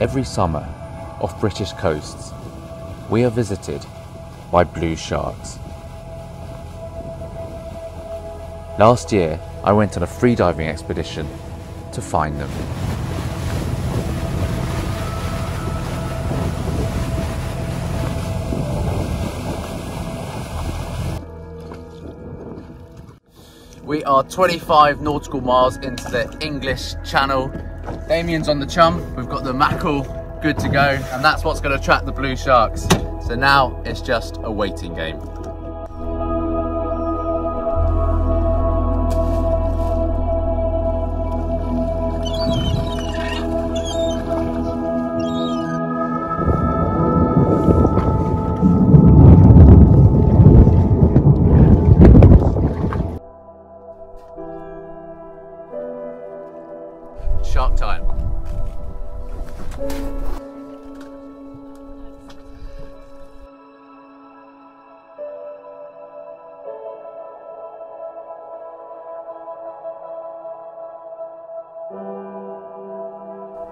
Every summer, off British coasts, we are visited by blue sharks. Last year, I went on a freediving expedition to find them. We are 25 nautical miles into the English Channel. Damien's on the chum, we've got the mackerel good to go, and that's what's going to attract the blue sharks. So now it's just a waiting game. Shark time.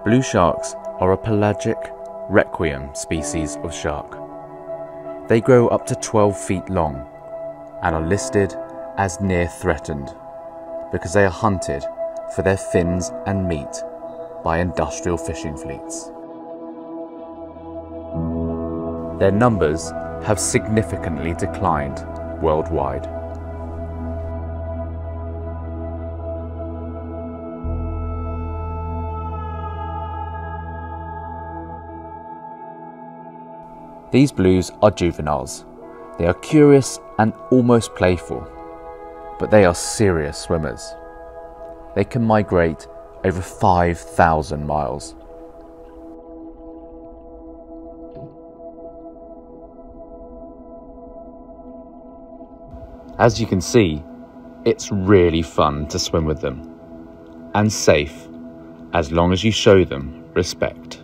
Blue sharks are a pelagic requiem species of shark. They grow up to 12 feet long and are listed as near threatened because they are hunted for their fins and meat by industrial fishing fleets. Their numbers have significantly declined worldwide. These blues are juveniles. They are curious and almost playful, but they are serious swimmers. They can migrate over 5,000 miles. As you can see, it's really fun to swim with them and safe as long as you show them respect.